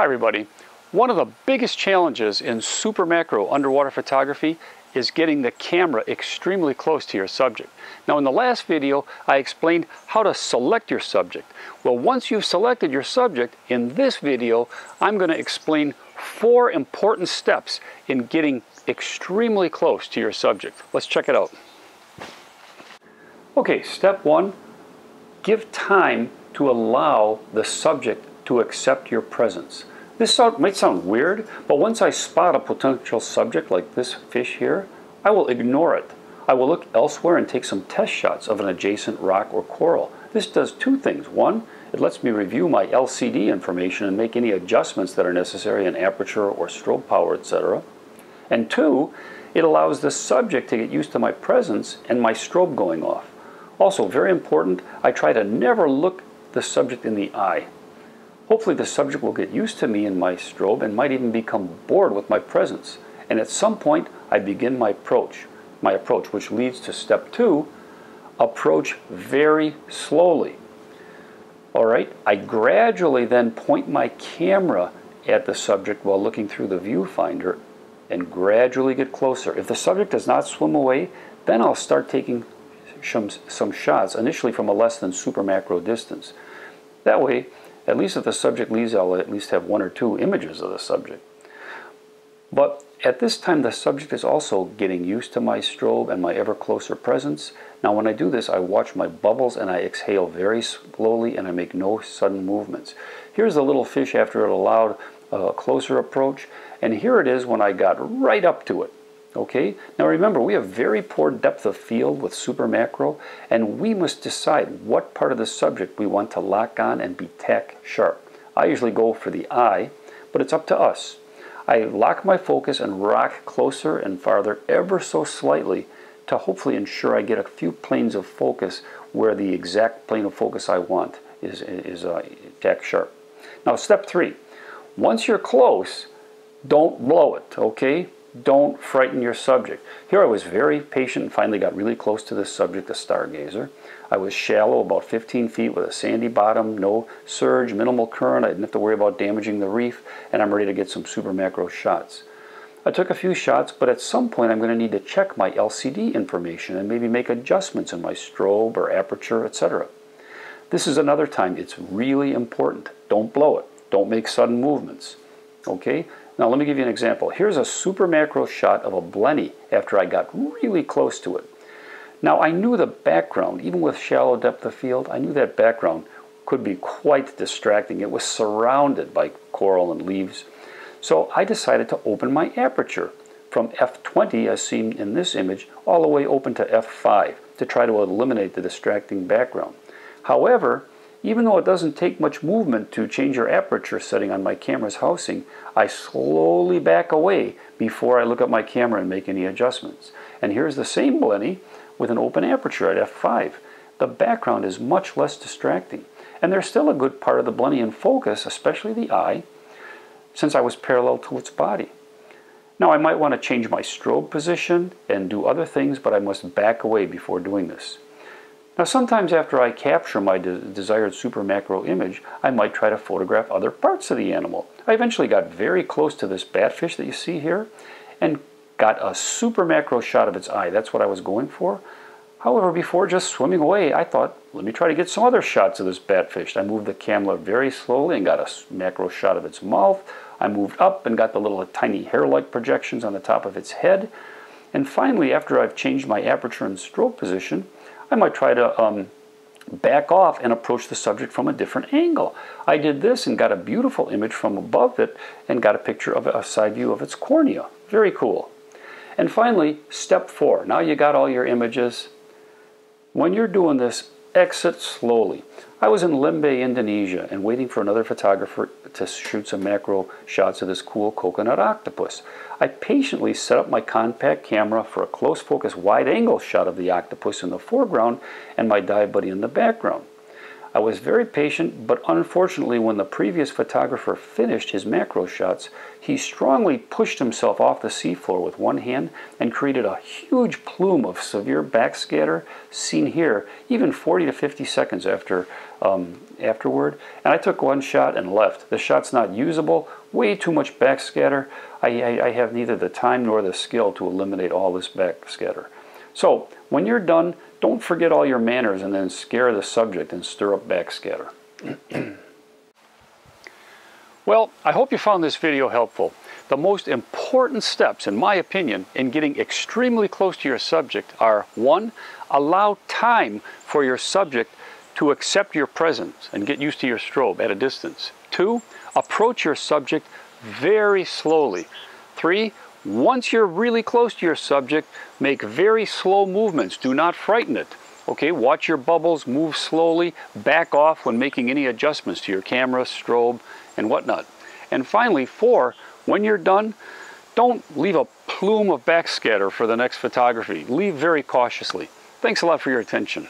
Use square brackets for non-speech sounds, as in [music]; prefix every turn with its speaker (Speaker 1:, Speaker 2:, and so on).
Speaker 1: Hi everybody. One of the biggest challenges in super macro underwater photography is getting the camera extremely close to your subject. Now in the last video I explained how to select your subject. Well once you've selected your subject, in this video I'm going to explain four important steps in getting extremely close to your subject. Let's check it out. Okay, step one, give time to allow the subject to accept your presence. This might sound weird, but once I spot a potential subject like this fish here, I will ignore it. I will look elsewhere and take some test shots of an adjacent rock or coral. This does two things. One, it lets me review my LCD information and make any adjustments that are necessary in aperture or strobe power, etc. And two, it allows the subject to get used to my presence and my strobe going off. Also, very important, I try to never look the subject in the eye. Hopefully the subject will get used to me and my strobe and might even become bored with my presence. And at some point, I begin my approach, my approach, which leads to step two, approach very slowly. All right, I gradually then point my camera at the subject while looking through the viewfinder and gradually get closer. If the subject does not swim away, then I'll start taking some, some shots, initially from a less than super macro distance. That way, at least if the subject leaves, I'll at least have one or two images of the subject. But at this time, the subject is also getting used to my strobe and my ever closer presence. Now, when I do this, I watch my bubbles and I exhale very slowly and I make no sudden movements. Here's the little fish after it allowed a closer approach, and here it is when I got right up to it. Okay, now remember we have very poor depth of field with super macro and we must decide what part of the subject we want to lock on and be tack sharp. I usually go for the eye, but it's up to us. I lock my focus and rock closer and farther ever so slightly to hopefully ensure I get a few planes of focus where the exact plane of focus I want is, is uh, tack sharp. Now step three, once you're close, don't blow it, okay? Don't frighten your subject. Here I was very patient and finally got really close to this subject, the stargazer. I was shallow, about 15 feet with a sandy bottom, no surge, minimal current. I didn't have to worry about damaging the reef, and I'm ready to get some super macro shots. I took a few shots, but at some point I'm going to need to check my LCD information and maybe make adjustments in my strobe or aperture, etc. This is another time it's really important. Don't blow it. Don't make sudden movements. Okay? Now let me give you an example. Here's a super macro shot of a blenny after I got really close to it. Now I knew the background, even with shallow depth of field, I knew that background could be quite distracting. It was surrounded by coral and leaves. So I decided to open my aperture from f20 as seen in this image all the way open to f5 to try to eliminate the distracting background. However, even though it doesn't take much movement to change your aperture setting on my camera's housing, I slowly back away before I look at my camera and make any adjustments. And here's the same blenny with an open aperture at f5. The background is much less distracting. And there's still a good part of the blenny in focus, especially the eye, since I was parallel to its body. Now I might want to change my strobe position and do other things, but I must back away before doing this. Now sometimes after I capture my de desired super macro image, I might try to photograph other parts of the animal. I eventually got very close to this batfish that you see here and got a super macro shot of its eye. That's what I was going for. However, before just swimming away, I thought, let me try to get some other shots of this batfish. I moved the camera very slowly and got a macro shot of its mouth. I moved up and got the little tiny hair-like projections on the top of its head. And finally, after I've changed my aperture and strobe position, I might try to um, back off and approach the subject from a different angle. I did this and got a beautiful image from above it and got a picture of a side view of its cornea. Very cool. And finally, step four. Now you got all your images. When you're doing this, exit slowly. I was in Lembeh, Indonesia, and waiting for another photographer to shoot some macro shots of this cool coconut octopus. I patiently set up my compact camera for a close focus wide angle shot of the octopus in the foreground and my dive buddy in the background. I was very patient, but unfortunately, when the previous photographer finished his macro shots, he strongly pushed himself off the seafloor with one hand and created a huge plume of severe backscatter, seen here, even 40 to 50 seconds after um, afterward. And I took one shot and left. The shot's not usable, way too much backscatter. I, I, I have neither the time nor the skill to eliminate all this backscatter. So when you're done, don't forget all your manners and then scare the subject and stir up backscatter. [clears throat] well, I hope you found this video helpful. The most important steps, in my opinion, in getting extremely close to your subject are one, allow time for your subject to accept your presence and get used to your strobe at a distance. Two, approach your subject very slowly. Three, once you're really close to your subject, make very slow movements. Do not frighten it. Okay, watch your bubbles, move slowly, back off when making any adjustments to your camera, strobe, and whatnot. And finally, four, when you're done, don't leave a plume of backscatter for the next photography. Leave very cautiously. Thanks a lot for your attention.